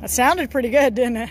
That sounded pretty good, didn't it?